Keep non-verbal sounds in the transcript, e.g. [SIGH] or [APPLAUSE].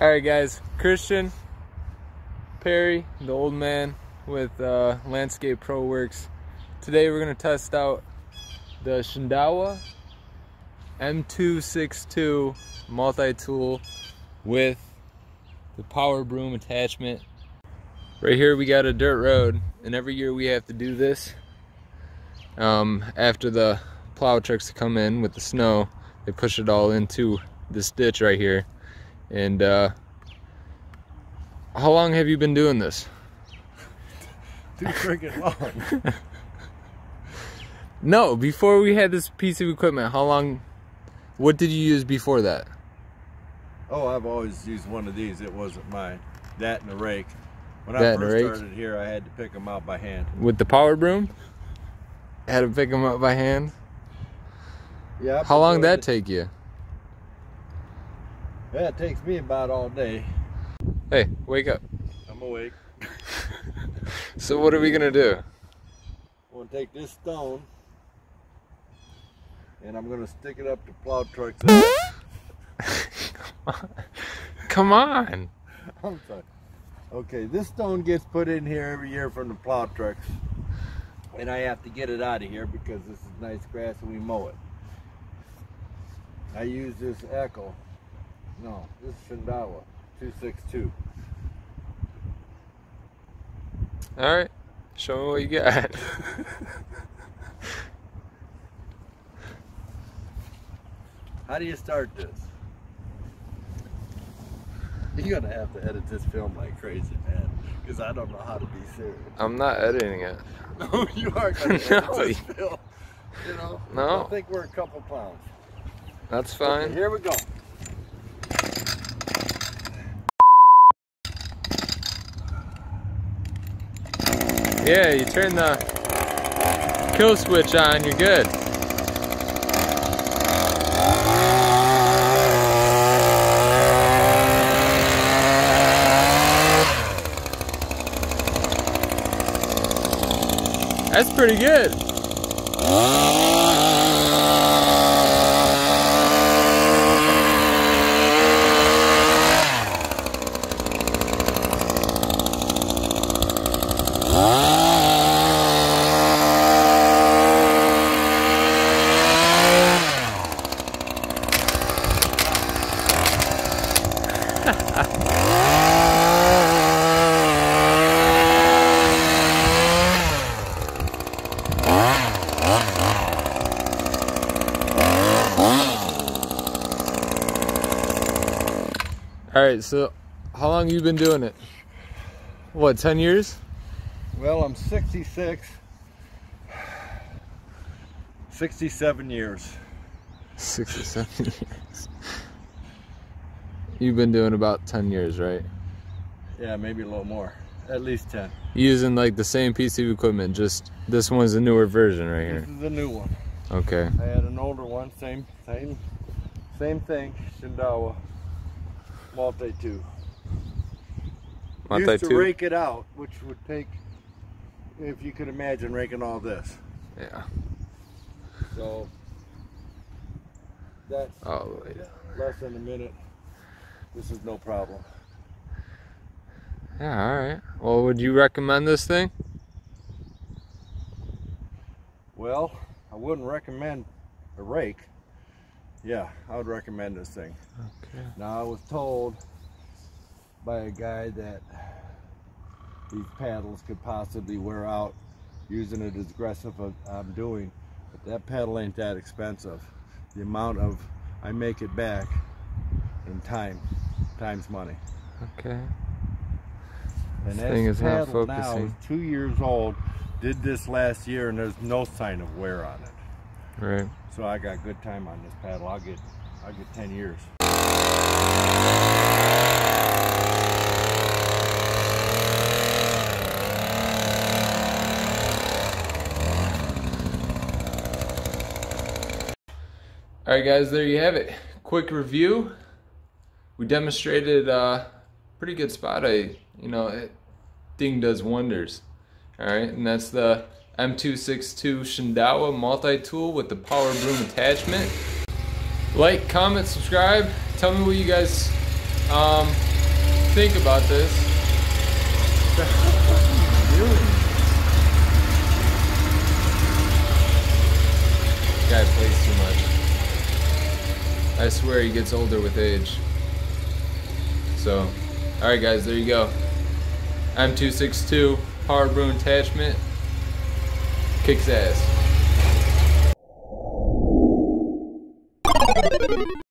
All right, guys. Christian Perry, the old man with uh, Landscape Pro Works. Today we're gonna test out the Shindaiwa M262 multi-tool with the power broom attachment. Right here we got a dirt road, and every year we have to do this. Um, after the plow trucks come in with the snow, they push it all into this ditch right here. And uh, how long have you been doing this? Too freaking long. [LAUGHS] no, before we had this piece of equipment, how long, what did you use before that? Oh, I've always used one of these. It wasn't mine. That and a rake. When That I first started here, I had to pick them out by hand. With the power broom? I Had to pick them up by hand? Yeah. How long did that take you? Yeah, it takes me about all day. Hey, wake up. I'm awake. [LAUGHS] So what are we gonna do? I'm gonna take this stone and I'm gonna stick it up to plow trucks. [LAUGHS] Come on. [LAUGHS] I'm sorry. Okay, this stone gets put in here every year from the plow trucks. And I have to get it out of here because this is nice grass and we mow it. I use this Echo. No, this is Shindaiwa, 262. All right, show me what you got. [LAUGHS] How do you start this? You're gonna have to edit this film like crazy, man. Because I don't know how to be serious. I'm not editing it. [LAUGHS] No, you are gonna [LAUGHS] edit No. this film. You know? No. I think we're a couple pounds. That's Okay, fine. here we go. Yeah, you turn the kill switch on, you're good. That's pretty good. All right, so how long you been doing it? What, 10 years? Well, I'm 66. 67 years. 67 [LAUGHS] years. You've been doing about 10 years, right? Yeah, maybe a little more. At least 10. Using like the same piece of equipment, just this one's a newer version right here. This is the new one. Okay. I had an older one, same, same, same thing. Shindaiwa Multi 2. Multi Used to two. rake it out, which would take, if you could imagine raking all this. Yeah. So that's oh, way down. less than a minute. This is no problem. Yeah, all right. Well, would you recommend this thing? Well, I wouldn't recommend a rake. Yeah, I would recommend this thing. Okay. Now I was told by a guy that these paddles could possibly wear out using it as aggressive as I'm doing, but that paddle ain't that expensive. The amount of I make it back in time, time's money. Okay. And This thing is not paddle now is focusing. two years old. Did this last year, and there's no sign of wear on it. Right. So I got good time on this paddle. I'll get, I'll get 10 years. All right, guys, there you have it. Quick review. We demonstrated uh, pretty good spot. I, you know, it thing does wonders. All right, and that's the M262 Shindaiwa multi-tool with the power broom attachment. Like, comment, subscribe. Tell me what you guys um, think about this. The hell are you? Guy plays too much. I swear he gets older with age. So, alright guys, there you go. M262 Power Broom attachment. Kicks ass.